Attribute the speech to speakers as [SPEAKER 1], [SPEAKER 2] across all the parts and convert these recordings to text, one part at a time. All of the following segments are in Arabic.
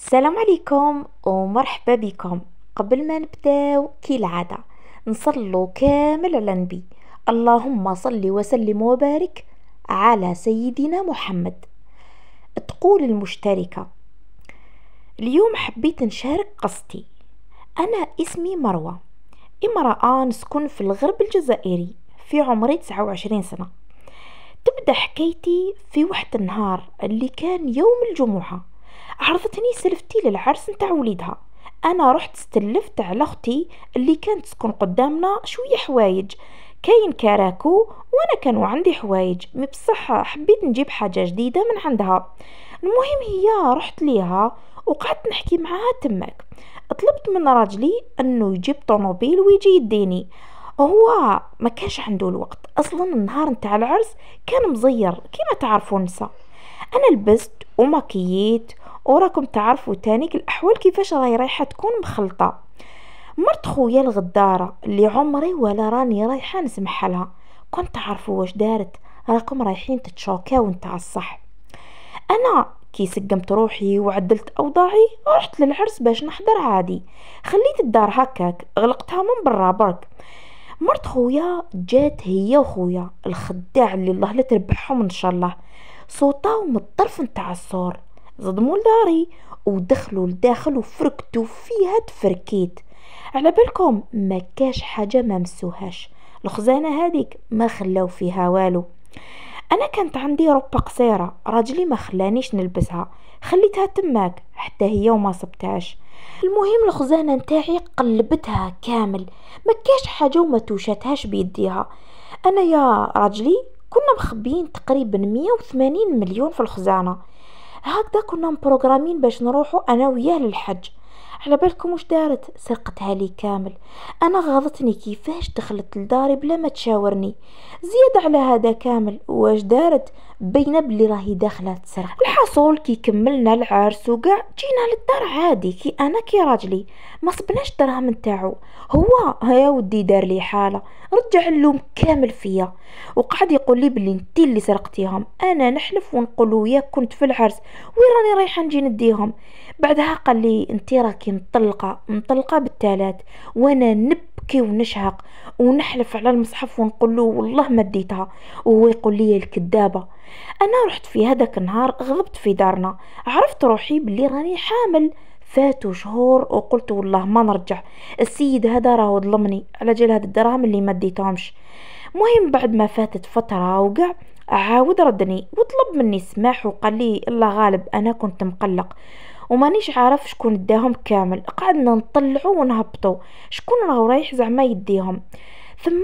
[SPEAKER 1] السلام عليكم ومرحبا بكم. قبل ما نبداو كالعادة نصلو كامل على النبي. اللهم صل وسلم وبارك على سيدنا محمد. تقول المشتركة. اليوم حبيت نشارك قصتي. أنا اسمي مروة. امرأة نسكن في الغرب الجزائري في عمري 29 سنة. تبدأ حكايتي في واحد النهار اللي كان يوم الجمعة. عرضتني سلفتي للعرس نتاع وليدها. أنا رحت استلفت على أختي اللي كانت تسكن قدامنا شوية حوايج. كاين كراكو وأنا كانوا عندي حوايج. مي بصح حبيت نجيب حاجة جديدة من عندها. المهم هي رحت ليها وقعدت نحكي معاها تماك. طلبت من راجلي إنه يجيب طوموبيل ويجي يديني. هو ما كانش عنده الوقت. أصلا النهار نتاع العرس كان مزير. كيما تعرفوا النساء. أنا لبست وماكييت وراكم تعرفوا تانيك الأحوال كيفاش راهي رايحة تكون مخلطة. مرت خويا الغدارة اللي عمري ولا راني رايحة نسمح لها. كنت تعرفوا واش دارت راكم رايحين تتشوكاو نتاع الصح. أنا كي سقمت روحي وعدلت أوضاعي رحت للعرس باش نحضر عادي. خليت الدار هكاك غلقتها من برا برك. مرت خويا جات هي وخويا الخداع اللي الله لا تربحهم إن شاء الله. صوتاو من الطرف نتاع السور صدموا لداري ودخلوا لداخل وفركتوا فيها تفركيت. على بالكم ما كاش حاجة ما مسوهاش. الخزانة هذيك ما خلاو فيها والو. أنا كانت عندي ربة قصيرة راجلي ما خلانيش نلبسها. خليتها تماك حتى هي وما صبتهاش. المهم الخزانة نتاعي قلبتها كامل. ما كاش حاجة وما توشتهاش بيديها. أنا يا راجلي كنا مخبيين تقريبا مية وثمانين مليون في الخزانة. هكذا كنا مبروغرامين باش نروحوا أنا وياه للحج. على بالكم وش دارت سرقتها لي كامل. أنا غاضتني كيفاش دخلت لداري بلا ما تشاورني. زيادة على هذا كامل واش دارت بينا بلي راهي داخلة تسرق. الحصول كي كملنا العرس وكاع جينا للدار عادي كي أنا كي راجلي. ما صبناش الدراهم نتاعو. هو يا ودي دار لي حالة. رجع اللوم كامل فيا. وقعد يقول لي بلي انت اللي سرقتيهم. أنا نحلف ونقول وياك كنت في العرس. وين راني رايحة نجي نديهم؟ بعدها قال لي انت راكي مطلقه مطلقه بالتالات. وأنا نبكي ونشهق ونحلف على المصحف ونقول له والله ما ديتها وهو يقول لي الكذابه أنا رحت في هذاك النهار غضبت في دارنا. عرفت روحي بلي راني حامل. فاتوا شهور وقلت والله ما نرجع. السيد هذا راهو ظلمني. على جال هاد الدراهم اللي ما ديتهمش مهم بعد ما فاتت فترة وقع عاود ردني وطلب مني سماح وقال لي الله غالب أنا كنت مقلق. ومانيش عارف شكون اداهم كامل. قعدنا نطلعو ونهبطو. شكون راهو رايح زعما يديهم؟ ثم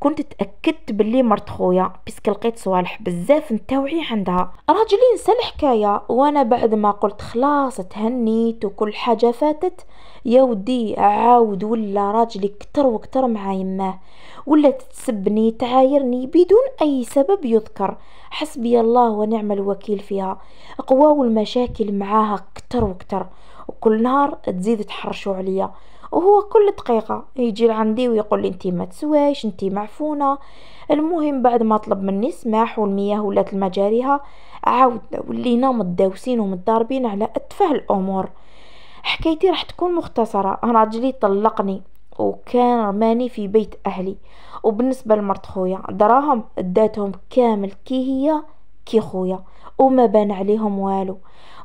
[SPEAKER 1] كنت تأكدت باللي مرت خويا بيسك لقيت صوالح بزاف نتاوعي عندها. راجلي نسى الحكاية. وأنا بعد ما قلت خلاص تهنيت وكل حاجة فاتت يا ودي عاود ولا راجلي كتر وكتر مع يماه ولا تتسبني تعايرني بدون أي سبب يذكر. حسبي الله ونعم الوكيل فيها. قواو المشاكل معاها كتر وكتر. وكل نهار تزيد تحرشوا عليا. وهو كل دقيقة يجي لعندي ويقول لي أنتي ما تسوايش أنتي معفونة. المهم بعد ما طلب مني سماح والمياه ولات المجاريها عاودنا ولينا متداوسين ومتضاربين على أتفه الأمور. حكايتي راح تكون مختصرة. راجلي طلقني وكان رماني في بيت أهلي. وبالنسبة لمرت خويا دراهم اداتهم كامل كي هي كي خويا وما بان عليهم والو.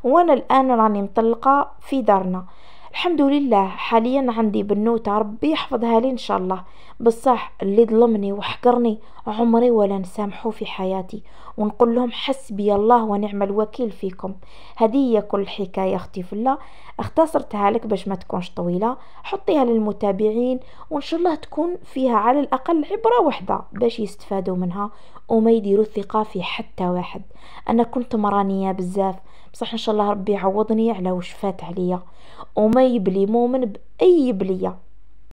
[SPEAKER 1] وأنا الآن راني مطلقة في دارنا. الحمد لله حاليا عندي بنوتة ربي يحفظها لي إن شاء الله. بصح اللي ظلمني وحقرني عمري ولا نسامحه في حياتي. ونقول لهم حسبي الله ونعم الوكيل فيكم. هذه هي كل حكاية أختي الله. اختصرتها لك باش ما تكونش طويلة. حطيها للمتابعين وإن شاء الله تكون فيها على الأقل عبرة واحدة باش يستفادوا منها وما يديروا الثقة في حتى واحد. أنا كنت مرانية بزاف. بصح إن شاء الله ربي يعوضني على وش فات عليا. وما يبلي مؤمن بأي بلية.